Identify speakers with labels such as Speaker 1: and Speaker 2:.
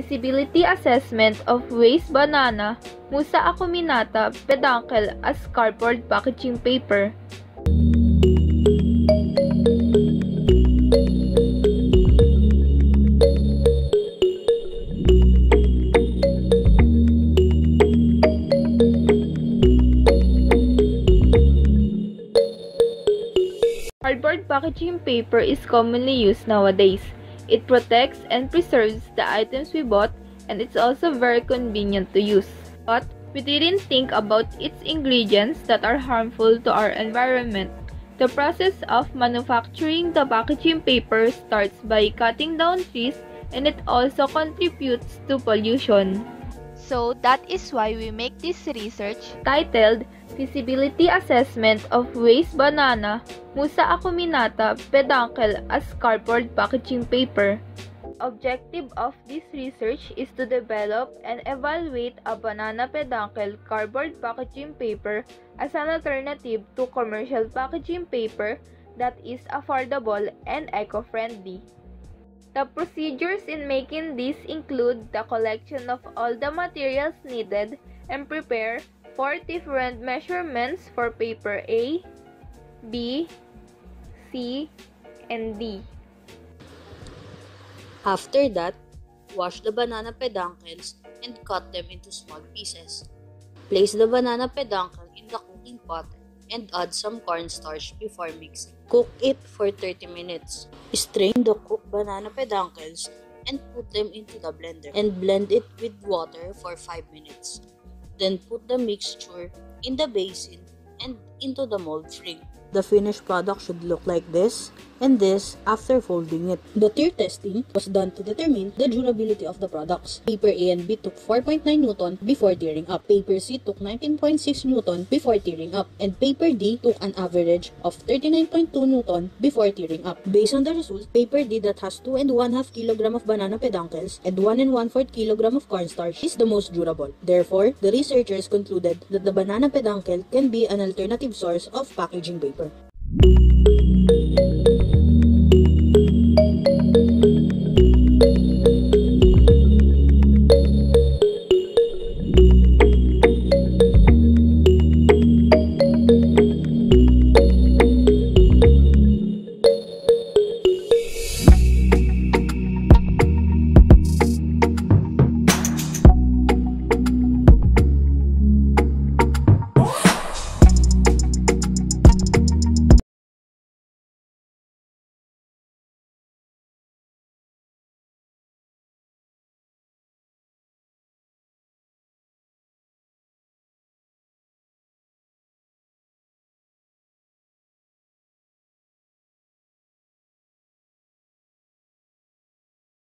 Speaker 1: Feasibility assessment of waste banana musa acuminata peduncle as cardboard packaging paper. Cardboard packaging paper is commonly used nowadays. It protects and preserves the items we bought and it's also very convenient to use. But we didn't think about its ingredients that are harmful to our environment. The process of manufacturing the packaging paper starts by cutting down trees and it also contributes to pollution. So that is why we make this research titled Feasibility Assessment of Waste Banana Musa acuminata peduncle as cardboard packaging paper. Objective of this research is to develop and evaluate a banana peduncle cardboard packaging paper as an alternative to commercial packaging paper that is affordable and eco-friendly. The procedures in making this include the collection of all the materials needed and prepare four different measurements for paper A, B, C, and D.
Speaker 2: After that, wash the banana peduncles and cut them into small pieces. Place the banana peduncle in the cooking pot and add some cornstarch before mixing. Cook it for 30 minutes. Strain the cooked banana peduncles and put them into the blender and blend it with water for 5 minutes. Then put the mixture in the basin and into the mold frame. The finished product should look like this and this after folding it. The tear testing was done to determine the durability of the products. Paper A and B took 4.9 Newton before tearing up. Paper C took 19.6 Newton before tearing up. And paper D took an average of 39.2 Newton before tearing up. Based on the results, paper D that has 2 and 1 half kilogram of banana peduncles and 1 and 1 4 kilogram of cornstarch is the most durable. Therefore, the researchers concluded that the banana peduncle can be an alternative source of packaging paper.